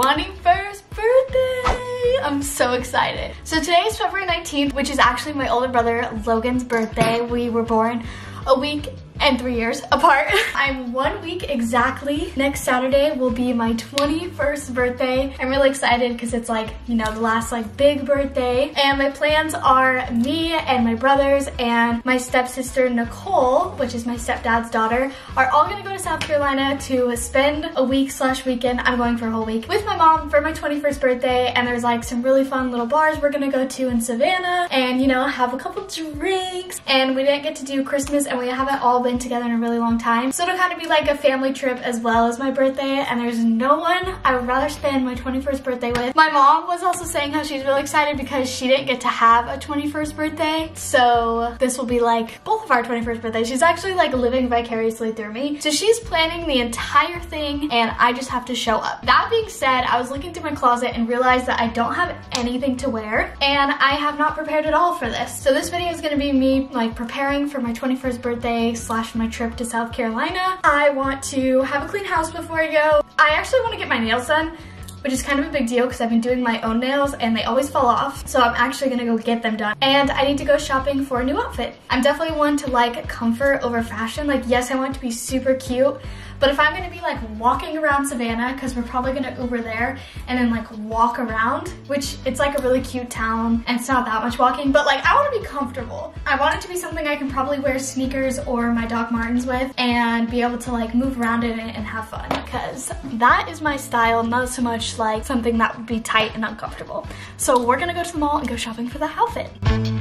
21st birthday. I'm so excited. So today is February 19th, which is actually my older brother Logan's birthday. We were born a week and three years apart. I'm one week exactly. Next Saturday will be my 21st birthday. I'm really excited because it's like, you know, the last like big birthday. And my plans are me and my brothers and my stepsister Nicole, which is my stepdad's daughter, are all gonna go to South Carolina to spend a week slash weekend. I'm going for a whole week with my mom for my 21st birthday. And there's like some really fun little bars we're gonna go to in Savannah and, you know, have a couple drinks. And we didn't get to do Christmas and we haven't all been been together in a really long time. So it'll kind of be like a family trip as well as my birthday and there's no one I would rather spend my 21st birthday with. My mom was also saying how she's really excited because she didn't get to have a 21st birthday. So this will be like both of our 21st birthdays. She's actually like living vicariously through me. So she's planning the entire thing and I just have to show up. That being said, I was looking through my closet and realized that I don't have anything to wear and I have not prepared at all for this. So this video is gonna be me like preparing for my 21st birthday slash slash my trip to South Carolina. I want to have a clean house before I go. I actually want to get my nails done which is kind of a big deal because I've been doing my own nails and they always fall off. So I'm actually gonna go get them done. And I need to go shopping for a new outfit. I'm definitely one to like comfort over fashion. Like, yes, I want to be super cute, but if I'm gonna be like walking around Savannah, cause we're probably gonna Uber there and then like walk around, which it's like a really cute town and it's not that much walking, but like I wanna be comfortable. I want it to be something I can probably wear sneakers or my Doc Martens with and be able to like move around in it and have fun because that is my style, not so much like something that would be tight and uncomfortable. So we're gonna go to the mall and go shopping for the outfit.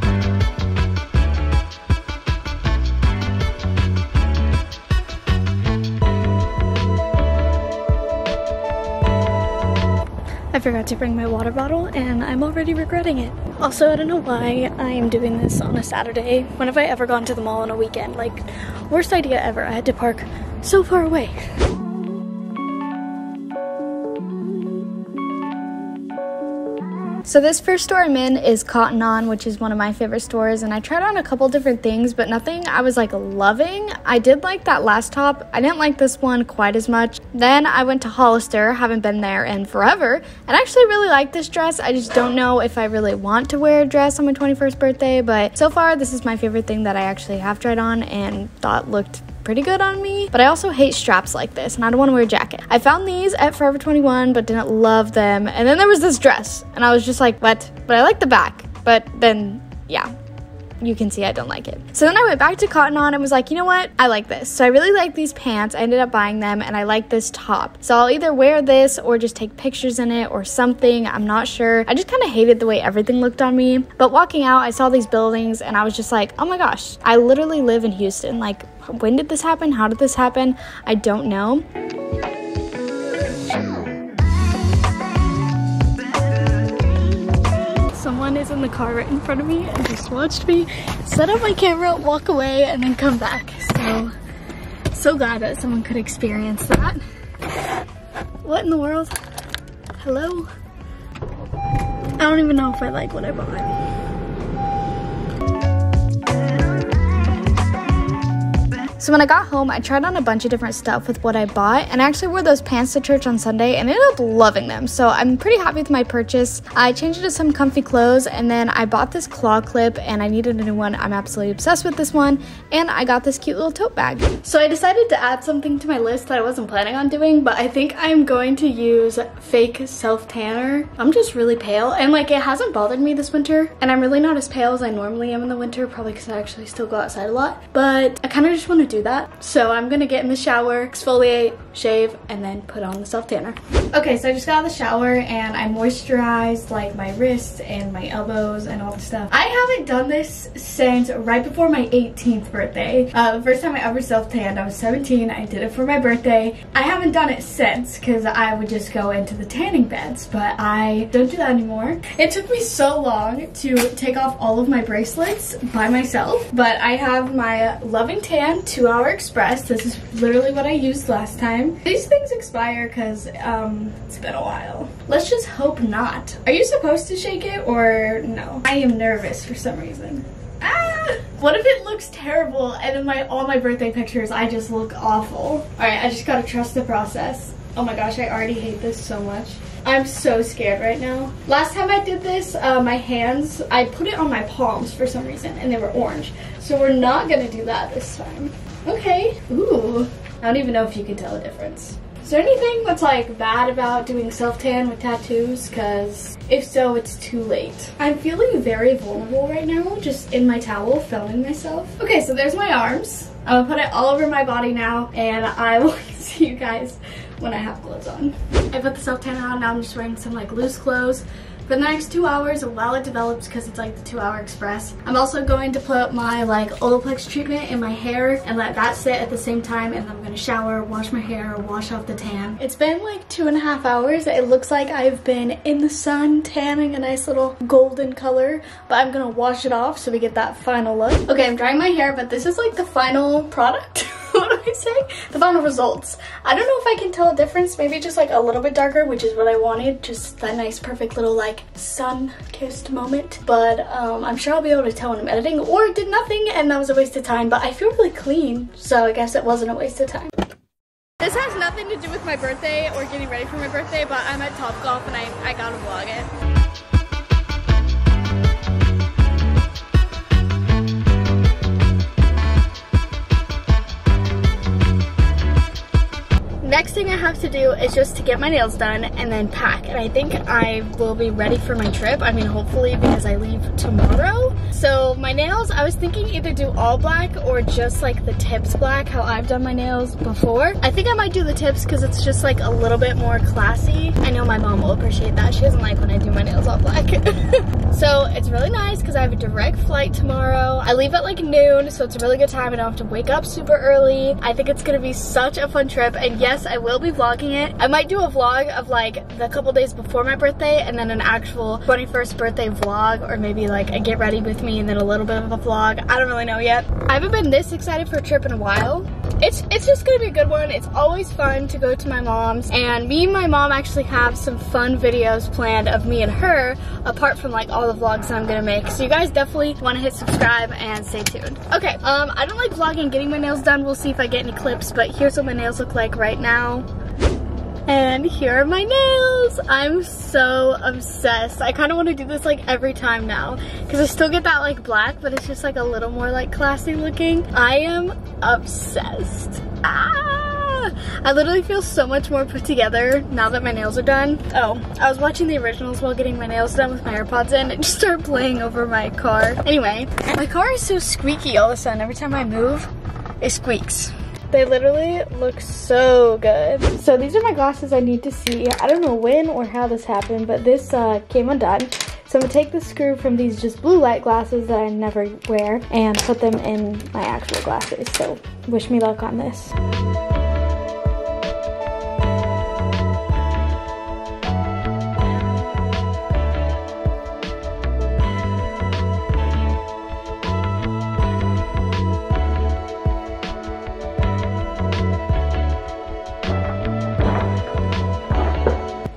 I forgot to bring my water bottle and I'm already regretting it. Also, I don't know why I am doing this on a Saturday. When have I ever gone to the mall on a weekend? Like, worst idea ever. I had to park so far away. So this first store I'm in is Cotton On, which is one of my favorite stores, and I tried on a couple different things, but nothing I was like loving. I did like that last top. I didn't like this one quite as much. Then I went to Hollister, haven't been there in forever, and I actually really like this dress. I just don't know if I really want to wear a dress on my 21st birthday, but so far this is my favorite thing that I actually have tried on and thought looked pretty good on me, but I also hate straps like this and I don't want to wear a jacket. I found these at Forever 21 but didn't love them. And then there was this dress and I was just like, what? But I like the back. But then, yeah, you can see I don't like it. So then I went back to Cotton On and was like, you know what? I like this. So I really like these pants. I ended up buying them and I like this top. So I'll either wear this or just take pictures in it or something. I'm not sure. I just kind of hated the way everything looked on me. But walking out, I saw these buildings and I was just like, oh my gosh, I literally live in Houston. Like, when did this happen? How did this happen? I don't know. Is in the car right in front of me and just watched me set up my camera, walk away, and then come back. So, so glad that someone could experience that. What in the world? Hello? I don't even know if I like what I bought. So when I got home, I tried on a bunch of different stuff with what I bought, and I actually wore those pants to church on Sunday and ended up loving them. So I'm pretty happy with my purchase. I changed into some comfy clothes, and then I bought this claw clip, and I needed a new one. I'm absolutely obsessed with this one, and I got this cute little tote bag. So I decided to add something to my list that I wasn't planning on doing, but I think I'm going to use fake self-tanner. I'm just really pale, and like it hasn't bothered me this winter, and I'm really not as pale as I normally am in the winter, probably because I actually still go outside a lot, but I kind of just want to do that. So I'm gonna get in the shower, exfoliate, shave, and then put on the self tanner. Okay, so I just got out of the shower and I moisturized like my wrists and my elbows and all the stuff. I haven't done this since right before my 18th birthday. Uh, the first time I ever self tanned, I was 17. I did it for my birthday. I haven't done it since because I would just go into the tanning beds, but I don't do that anymore. It took me so long to take off all of my bracelets by myself, but I have my Loving Tan 2 Hour Express. This is literally what I used last time. These things expire because um, it's been a while. Let's just hope not. Are you supposed to shake it or no? I am nervous for some reason. Ah! What if it looks terrible and in my all my birthday pictures I just look awful? Alright, I just gotta trust the process. Oh my gosh, I already hate this so much. I'm so scared right now. Last time I did this, uh, my hands, I put it on my palms for some reason and they were orange. So we're not gonna do that this time. Okay, ooh. I don't even know if you can tell the difference. Is there anything that's like bad about doing self-tan with tattoos? Cause if so, it's too late. I'm feeling very vulnerable right now, just in my towel, filming myself. Okay, so there's my arms. I'm gonna put it all over my body now, and I will see you guys when I have clothes on. I put the self-tan on, now I'm just wearing some like loose clothes for the next two hours while it develops because it's like the two hour express. I'm also going to put my like Olaplex treatment in my hair and let that sit at the same time and then I'm gonna shower, wash my hair, wash off the tan. It's been like two and a half hours. It looks like I've been in the sun tanning a nice little golden color, but I'm gonna wash it off so we get that final look. Okay, I'm drying my hair, but this is like the final product. what do I say? The final results. I don't know if I can tell a difference. Maybe just like a little bit darker, which is what I wanted. Just that nice, perfect little like sun-kissed moment. But um, I'm sure I'll be able to tell when I'm editing or it did nothing and that was a waste of time. But I feel really clean, so I guess it wasn't a waste of time. This has nothing to do with my birthday or getting ready for my birthday, but I'm at Topgolf and I, I gotta vlog it. Next thing I have to do is just to get my nails done and then pack. And I think I will be ready for my trip. I mean, hopefully because I leave tomorrow. So my nails, I was thinking either do all black or just like the tips black, how I've done my nails before. I think I might do the tips because it's just like a little bit more classy. I know my mom will appreciate that. She doesn't like when I do my nails all black. so it's really nice because I have a direct flight tomorrow. I leave at like noon, so it's a really good time. I don't have to wake up super early. I think it's gonna be such a fun trip. And yes, I will be vlogging it. I might do a vlog of like the couple days before my birthday and then an actual 21st birthday vlog or maybe like a get ready with me and then a little bit of a vlog. I don't really know yet. I haven't been this excited for a trip in a while. It's, it's just gonna be a good one. It's always fun to go to my mom's and me and my mom actually have some fun videos planned of me and her apart from like all the vlogs I'm gonna make. So you guys definitely wanna hit subscribe and stay tuned. Okay, um, I don't like vlogging getting my nails done. We'll see if I get any clips, but here's what my nails look like right now now. And here are my nails. I'm so obsessed. I kind of want to do this like every time now because I still get that like black, but it's just like a little more like classy looking. I am obsessed. Ah! I literally feel so much more put together now that my nails are done. Oh, I was watching the originals while getting my nails done with my AirPods in. It just started playing over my car. Anyway, my car is so squeaky all of a sudden. Every time I move, it squeaks. They literally look so good. So these are my glasses I need to see. I don't know when or how this happened, but this uh, came undone. So I'm gonna take the screw from these just blue light glasses that I never wear and put them in my actual glasses. So wish me luck on this.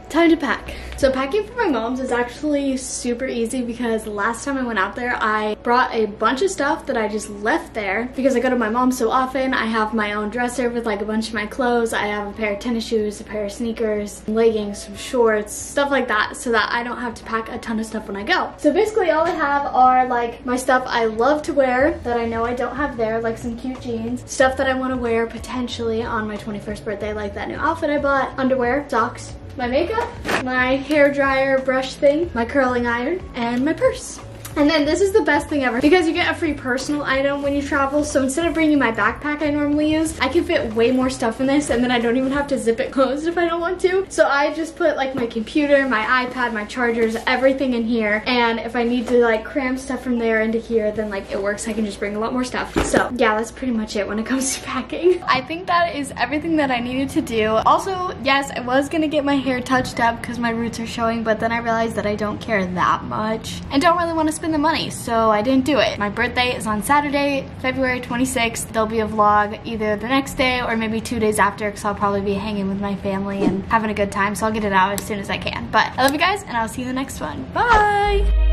time to pack. So packing for my mom's is actually super easy because last time I went out there, I brought a bunch of stuff that I just left there because I go to my mom's so often. I have my own dresser with like a bunch of my clothes. I have a pair of tennis shoes, a pair of sneakers, leggings, some shorts, stuff like that so that I don't have to pack a ton of stuff when I go. So basically all I have are like my stuff I love to wear that I know I don't have there, like some cute jeans, stuff that I want to wear potentially on my 21st birthday, like that new outfit I bought, underwear, socks, my makeup, my hair dryer brush thing, my curling iron, and my purse. And then this is the best thing ever because you get a free personal item when you travel. So instead of bringing my backpack I normally use, I can fit way more stuff in this and then I don't even have to zip it closed if I don't want to. So I just put like my computer, my iPad, my chargers, everything in here. And if I need to like cram stuff from there into here, then like it works. I can just bring a lot more stuff. So yeah, that's pretty much it when it comes to packing. I think that is everything that I needed to do. Also, yes, I was gonna get my hair touched up because my roots are showing, but then I realized that I don't care that much and don't really want to spend the money, so I didn't do it. My birthday is on Saturday, February 26th. There'll be a vlog either the next day or maybe two days after because I'll probably be hanging with my family and having a good time, so I'll get it out as soon as I can. But I love you guys, and I'll see you in the next one. Bye!